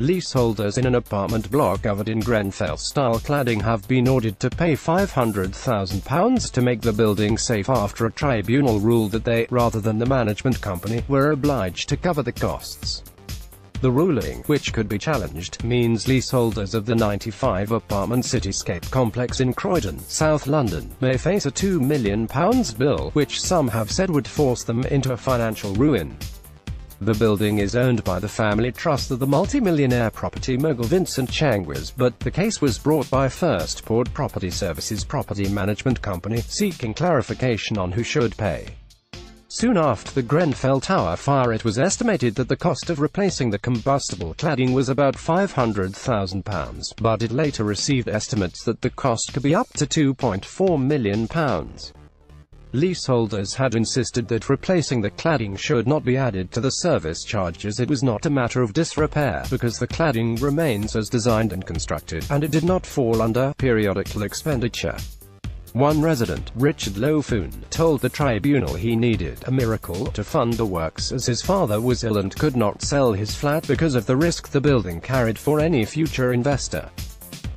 Leaseholders in an apartment block covered in Grenfell-style cladding have been ordered to pay £500,000 to make the building safe after a tribunal ruled that they, rather than the management company, were obliged to cover the costs. The ruling, which could be challenged, means leaseholders of the 95-apartment cityscape complex in Croydon, South London, may face a £2 million bill, which some have said would force them into financial ruin. The building is owned by the family trust of the multi-millionaire property mogul Vincent Tchenguiz, but the case was brought by First Port Property Services Property Management Company, seeking clarification on who should pay. Soon after the Grenfell Tower fire it was estimated that the cost of replacing the combustible cladding was about £500,000, but it later received estimates that the cost could be up to £2.4 million. Leaseholders had insisted that replacing the cladding should not be added to the service charge as it was not a matter of disrepair, because the cladding remains as designed and constructed, and it did not fall under periodical expenditure. One resident, Richard Lofoon, told the tribunal he needed a miracle to fund the works as his father was ill and could not sell his flat because of the risk the building carried for any future investor.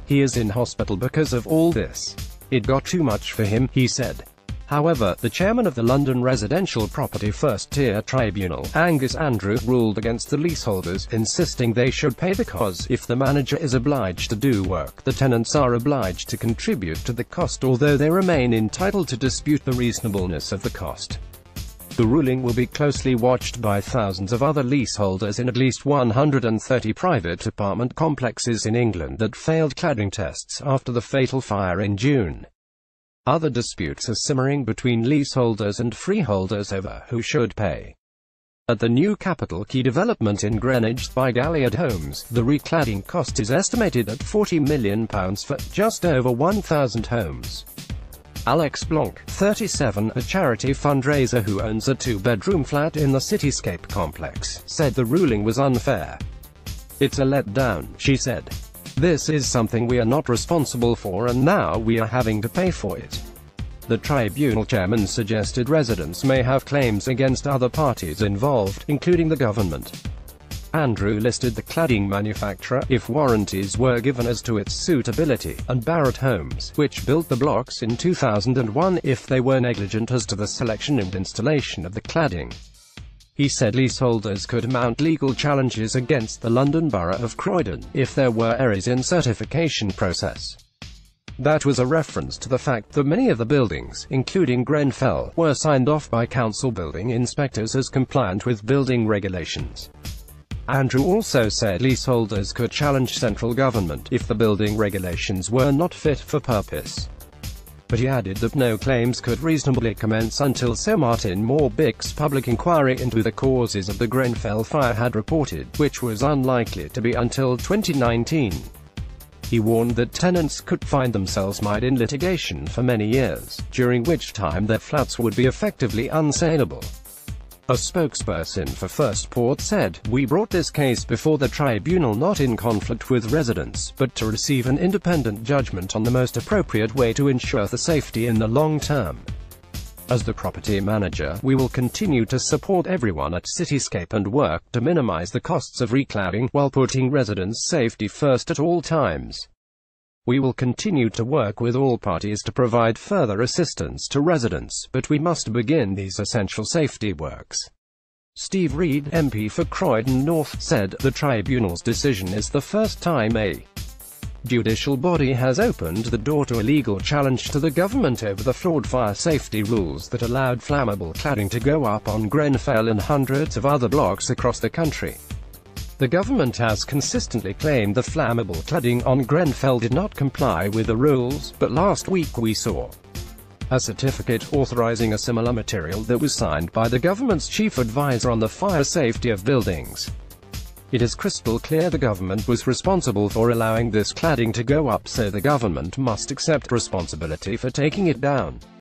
He is in hospital because of all this. It got too much for him, he said. However, the chairman of the London Residential Property First Tier Tribunal, Angus Andrew, ruled against the leaseholders, insisting they should pay because, if the manager is obliged to do work, the tenants are obliged to contribute to the cost although they remain entitled to dispute the reasonableness of the cost. The ruling will be closely watched by thousands of other leaseholders in at least 130 private apartment complexes in England that failed cladding tests after the fatal fire in June. Other disputes are simmering between leaseholders and freeholders over who should pay. At the new Capital Quay development in Greenwich by Galliard Homes, the recladding cost is estimated at £40 million for just over 1,000 homes. Alex Blanc, 37, a charity fundraiser who owns a two-bedroom flat in the Cityscape complex, said the ruling was unfair. It's a letdown, she said. This is something we are not responsible for and now we are having to pay for it. The tribunal chairman suggested residents may have claims against other parties involved, including the government. Andrew listed the cladding manufacturer, if warranties were given as to its suitability, and Barratt Homes, which built the blocks in 2001, if they were negligent as to the selection and installation of the cladding. He said leaseholders could mount legal challenges against the London Borough of Croydon, if there were errors in certification process. That was a reference to the fact that many of the buildings, including Grenfell, were signed off by council building inspectors as compliant with building regulations. Andrew also said leaseholders could challenge central government if the building regulations were not fit for purpose but he added that no claims could reasonably commence until Sir Martin Moore-Bick's public inquiry into the causes of the Grenfell fire had reported, which was unlikely to be until 2019. He warned that tenants could find themselves mired in litigation for many years, during which time their flats would be effectively unsaleable. A spokesperson for First Port said, We brought this case before the tribunal not in conflict with residents, but to receive an independent judgment on the most appropriate way to ensure the safety in the long term. As the property manager, we will continue to support everyone at Cityscape and work to minimize the costs of recladding, while putting residents' safety first at all times. We will continue to work with all parties to provide further assistance to residents, but we must begin these essential safety works. Steve Reed, MP for Croydon North, said, the tribunal's decision is the first time a judicial body has opened the door to a legal challenge to the government over the flawed fire safety rules that allowed flammable cladding to go up on Grenfell and hundreds of other blocks across the country. The government has consistently claimed the flammable cladding on Grenfell did not comply with the rules, but last week we saw a certificate authorizing a similar material that was signed by the government's chief advisor on the fire safety of buildings. It is crystal clear the government was responsible for allowing this cladding to go up so the government must accept responsibility for taking it down.